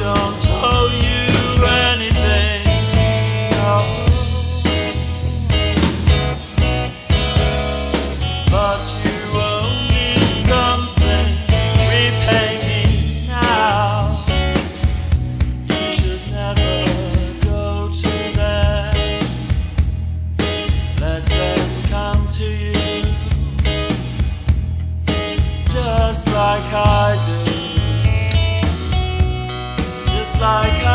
don't